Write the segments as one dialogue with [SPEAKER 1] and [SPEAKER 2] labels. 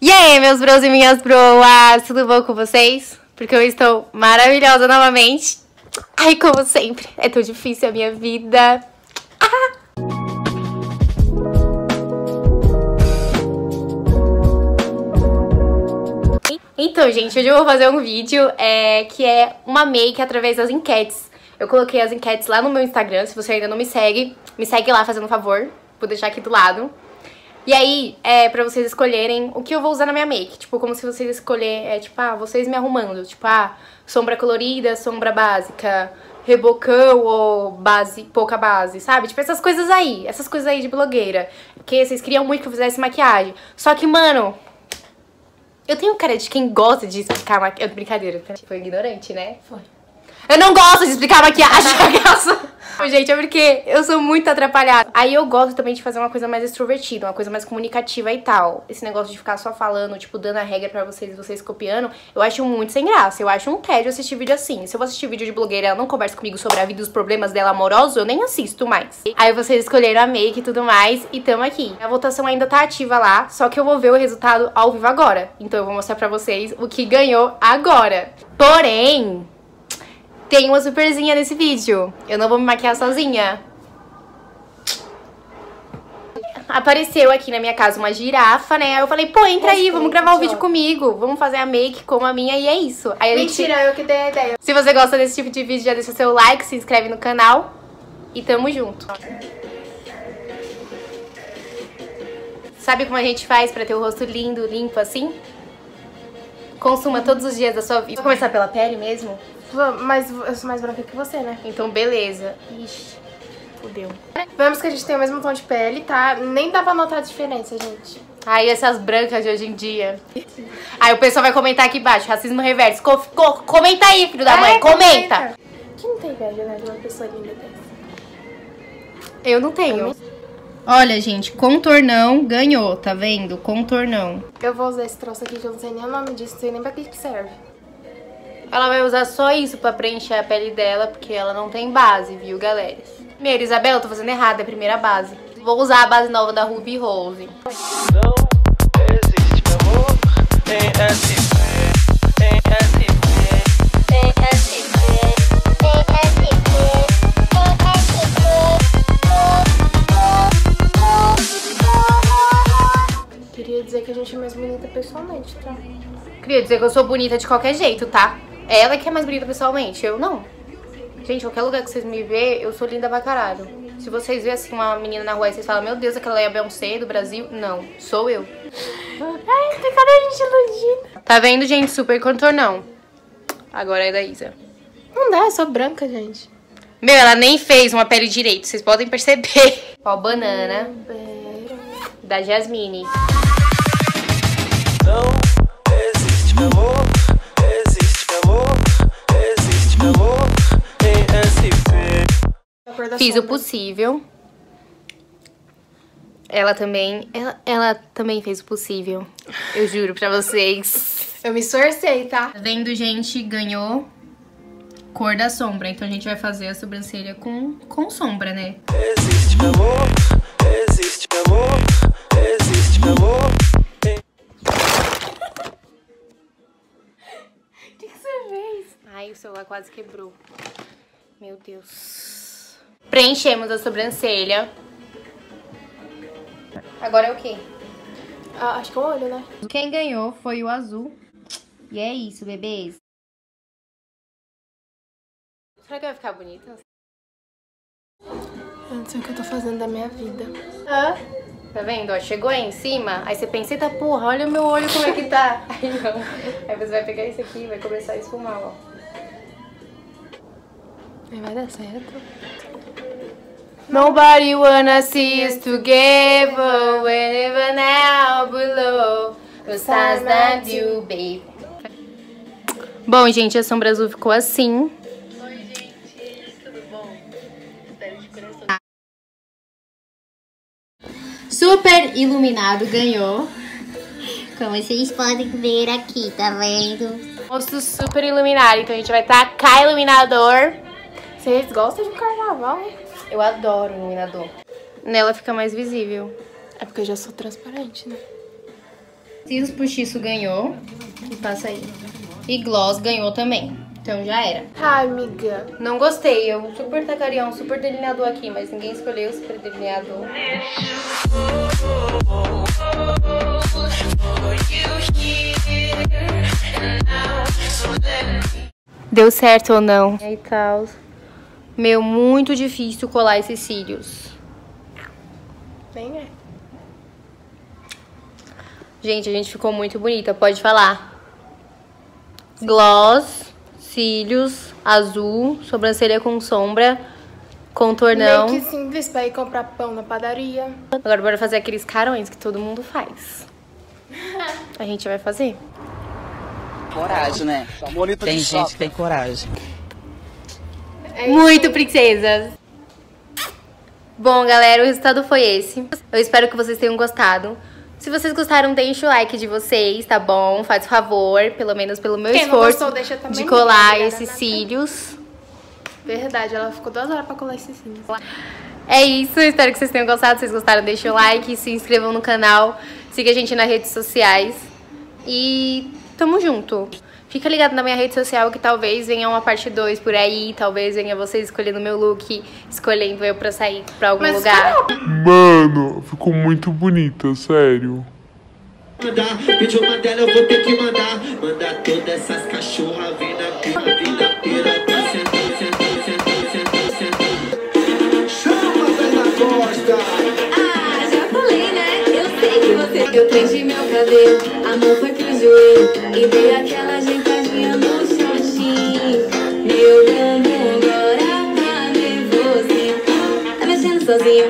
[SPEAKER 1] E aí, meus bros e minhas broas, tudo bom com vocês? Porque eu estou maravilhosa novamente. Ai, como sempre, é tão difícil a minha vida. Ah! Então, gente, hoje eu vou fazer um vídeo é, que é uma make através das enquetes. Eu coloquei as enquetes lá no meu Instagram, se você ainda não me segue, me segue lá fazendo um favor. Vou deixar aqui do lado. E aí, é pra vocês escolherem o que eu vou usar na minha make. Tipo, como se vocês escolherem, é tipo, ah, vocês me arrumando. Tipo, ah, sombra colorida, sombra básica, rebocão ou base, pouca base, sabe? Tipo, essas coisas aí. Essas coisas aí de blogueira. Porque vocês queriam muito que eu fizesse maquiagem. Só que, mano, eu tenho cara de quem gosta de explicar maquiagem. Brincadeira, foi ignorante, né? Foi. Eu não gosto de explicar maquiagem. Gente, é porque eu sou muito atrapalhada. Aí eu gosto também de fazer uma coisa mais extrovertida, uma coisa mais comunicativa e tal. Esse negócio de ficar só falando, tipo, dando a regra pra vocês e vocês copiando, eu acho muito sem graça. Eu acho um tédio assistir vídeo assim. Se eu vou assistir vídeo de blogueira ela não conversa comigo sobre a vida e os problemas dela amorosos, eu nem assisto mais. Aí vocês escolheram a make e tudo mais, e tamo aqui. A votação ainda tá ativa lá, só que eu vou ver o resultado ao vivo agora. Então eu vou mostrar pra vocês o que ganhou agora. Porém, tem uma surpresinha nesse vídeo. Eu não vou me maquiar sozinha. Apareceu aqui na minha casa uma girafa, né? Aí eu falei, pô, entra aí, vamos gravar um vídeo comigo. Vamos fazer a make como a minha e é isso. Aí
[SPEAKER 2] Mentira, gente... eu que dei a ideia.
[SPEAKER 1] Se você gosta desse tipo de vídeo, já deixa seu like, se inscreve no canal. E tamo junto. Sabe como a gente faz pra ter o rosto lindo, limpo assim? Consuma todos os dias da sua vida. Vou começar pela pele mesmo?
[SPEAKER 2] Mas eu sou mais branca que você, né?
[SPEAKER 1] Então, beleza. Ixi, fodeu.
[SPEAKER 2] Vemos que a gente tem o mesmo tom de pele, tá? Nem dá pra notar a diferença, gente.
[SPEAKER 1] Aí essas brancas de hoje em dia. Aí o pessoal vai comentar aqui embaixo, racismo reverso. Co co comenta aí, filho da é, mãe, comenta. comenta.
[SPEAKER 2] Quem não tem inveja, né, de uma pessoa linda dessa?
[SPEAKER 1] Eu não tenho. Olha, gente, contornão ganhou, tá vendo? Contornão.
[SPEAKER 2] Eu vou usar esse troço aqui que eu não sei nem o nome disso, não sei nem pra que que serve.
[SPEAKER 1] Ela vai usar só isso pra preencher a pele dela, porque ela não tem base, viu, galera? Primeiro, Isabela, eu tô fazendo errado, é a primeira base. Vou usar a base nova da Ruby Rose. Não existe amor em SP, em SP, em SP,
[SPEAKER 2] Queria dizer que a gente é mais bonita pessoalmente, tá?
[SPEAKER 1] Queria dizer que eu sou bonita de qualquer jeito, tá? Ela que é mais bonita pessoalmente, eu não. Gente, qualquer lugar que vocês me vê, eu sou linda pra caralho. Se vocês verem assim uma menina na rua e vocês falam, meu Deus, aquela é a Beyoncé do Brasil, não, sou eu.
[SPEAKER 2] Ai, tem cara de gente iludida.
[SPEAKER 1] Tá vendo, gente? Super contornão. Agora é da Isa.
[SPEAKER 2] Não dá, é só branca, gente.
[SPEAKER 1] Meu, ela nem fez uma pele direito, vocês podem perceber. Ó, banana. Da Jasmine. Não Fiz o possível. Ela também, ela, ela também fez o possível. Eu juro pra vocês.
[SPEAKER 2] Eu me esforcei, tá?
[SPEAKER 1] tá? Vendo, gente, ganhou cor da sombra. Então a gente vai fazer a sobrancelha com, com sombra, né? Existe amor, existe amor, existe amor.
[SPEAKER 2] O que, que você fez?
[SPEAKER 1] Ai, o celular quase quebrou. Meu Deus. Preenchemos a sobrancelha. Agora é o quê?
[SPEAKER 2] Ah, acho que é o olho, né?
[SPEAKER 1] Quem ganhou foi o azul. E é isso, bebês. Será que vai ficar bonita?
[SPEAKER 2] Eu não sei o que eu tô fazendo da minha vida.
[SPEAKER 1] Ah, tá vendo? Ó, chegou aí em cima, aí você pensa, eita porra, olha o meu olho como é que tá. Aí não. Aí você vai pegar isso aqui e vai começar a esfumar, ó.
[SPEAKER 2] Aí vai dar certo.
[SPEAKER 1] Nobody wanna see us together Whenever now below The stars that you, baby Bom, gente, a sombra azul ficou assim.
[SPEAKER 2] Oi, gente, tudo bom? Espero de coração.
[SPEAKER 1] Super iluminado ganhou. Como vocês podem ver aqui, tá vendo? Rosto super iluminado, então a gente vai tacar iluminador.
[SPEAKER 2] Vocês gostam de carnaval, hein?
[SPEAKER 1] Eu adoro iluminador. Nela fica mais visível.
[SPEAKER 2] É porque eu já sou transparente, né?
[SPEAKER 1] Cílios postiço ganhou. E passa aí. E gloss ganhou também. Então já era.
[SPEAKER 2] Ai, amiga.
[SPEAKER 1] Não gostei. Eu super tacaria um super delineador aqui, mas ninguém escolheu o super delineador. Deu certo ou não? E aí, tal. Meu, muito difícil colar esses cílios.
[SPEAKER 2] Nem é.
[SPEAKER 1] Gente, a gente ficou muito bonita, pode falar. Gloss, cílios, azul, sobrancelha com sombra, contornão.
[SPEAKER 2] Meio que simples pra ir comprar pão na padaria.
[SPEAKER 1] Agora bora fazer aqueles carões que todo mundo faz. A gente vai fazer.
[SPEAKER 3] Coragem, né?
[SPEAKER 4] Bonita
[SPEAKER 3] Tem
[SPEAKER 4] de
[SPEAKER 3] gente que tem coragem.
[SPEAKER 2] É.
[SPEAKER 1] Muito princesas! Bom, galera, o resultado foi esse. Eu espero que vocês tenham gostado. Se vocês gostaram, deixa o like de vocês, tá bom? Faz favor, pelo menos pelo meu
[SPEAKER 2] Quem
[SPEAKER 1] esforço
[SPEAKER 2] gostou,
[SPEAKER 1] de colar esses
[SPEAKER 2] né?
[SPEAKER 1] cílios.
[SPEAKER 2] Verdade, ela ficou duas horas pra colar esses cílios.
[SPEAKER 1] É isso, espero que vocês tenham gostado. Se vocês gostaram, deixa o like, se inscrevam no canal, siga a gente nas redes sociais. E tamo junto. Fica ligado na minha rede social que talvez venha uma parte 2 por aí, talvez venha vocês escolhendo meu look, escolhendo eu pra sair pra algum
[SPEAKER 2] Mas
[SPEAKER 1] lugar.
[SPEAKER 5] Mano, ficou muito bonita, sério.
[SPEAKER 6] mandar Vídeo uma dela eu vou ter que mandar Mandar todas essas cachorras na pira, na pira Tá Chama, costa
[SPEAKER 7] Ah, já falei, né? Eu sei que você. Eu prendi meu cabelo, a mão foi e dei aquela ajeitadinha no shortinho. Meu bumbum agora tá nervosinho. Tá mexendo sozinho,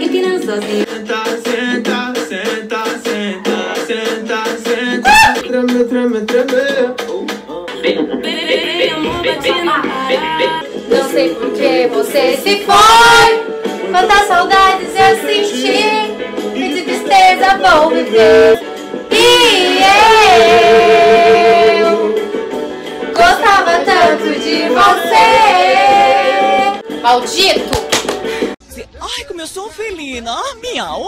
[SPEAKER 7] empinando sozinho.
[SPEAKER 6] Senta, senta, senta, senta, senta, senta Treme, treme, treme.
[SPEAKER 7] Vem, amor, bate na parada.
[SPEAKER 1] Não sei por que você se foi, quantas saudades eu senti, e de tristeza vou viver. Maldito!
[SPEAKER 3] Ai, como eu sou felina. Ah, miau.